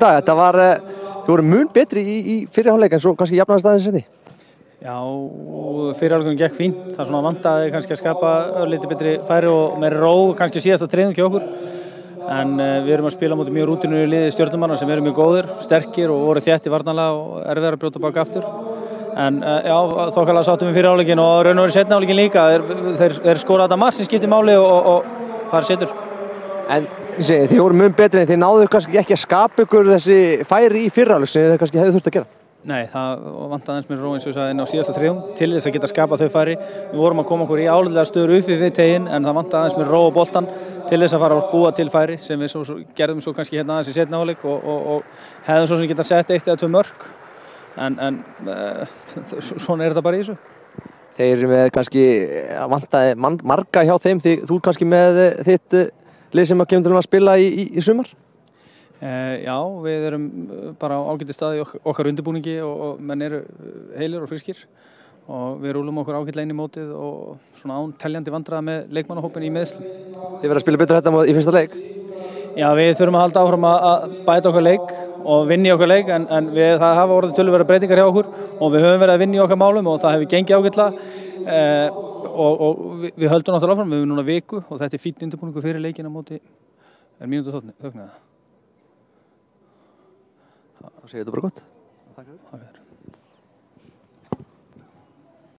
dag, þetta var, eh, þið voru mun betri í, í fyrirháleik en svo kannski jafnaðast aðeins setni. Já, fyrirháleikunum gekk fín. Það er svona vandaði kannski að skapa liti betri færi og meiri ró, kannski síðasta treyðum hjá okkur. En uh, við erum að spila mútið mjög rútinu í liði stjórnumanna sem eru mjög góðir, sterkir og voru þjætti varnalega og erfiðar að brjóta baka aftur. En uh, já, þokkarlega sáttum við fyrirháleikin og raun og verið setnaháleikin líka. Þeir, þeir, skora þetta marg sem skiptir máli og, og, og það er setur. En sé, þið voru mun betri en þið náðu kannski ekki að skapa ykkur þessi færi í fyrirháleik sem þið kannski hefðu þurft að gera. Nei, það vant aðeins með róin sem ég sagði inn á síðasta þrjum til þess að geta skapað þau færi. Við vorum að koma okkur í álega stöður upp við teginn en það vant aðeins með ró og boltan til þess að fara að búa til færi sem við svo, svo, gerðum svo kannski hérna aðeins í setna áleik og, og, og hefðum svo sem geta sett eitt eða tvö mörg en, en uh, svona er þetta bara í þessu. Þeir eru með kannski vantaði marga hjá þeim því þú er kannski með þitt lið sem að kemur til að spila í, í, í sumar? Uh, já, við erum bara á ágætti staði ok okkar undirbúningi og, og menn eru heilir og friskir og við rúlum okkur ágætlega inn í mótið og svona án teljandi vandraða með leikmannahópin í meðsli. Þið verður að spila betur þetta í fyrsta leik? Já, við þurfum að halda áfram að bæta okkar leik og vinni okkar leik en, en við, það hafa orðið tölurverða breytingar hjá okkur og við höfum verið að vinni okkar málum og það hefur gengið ágætlega uh, og, og við, við höldum náttúrulega áfram, við höfum núna viku og þetta er fýtt undirbúningu fyrir leikina móti er mínútu þögnaða. Það segir þetta bara gott. Takk fyrir.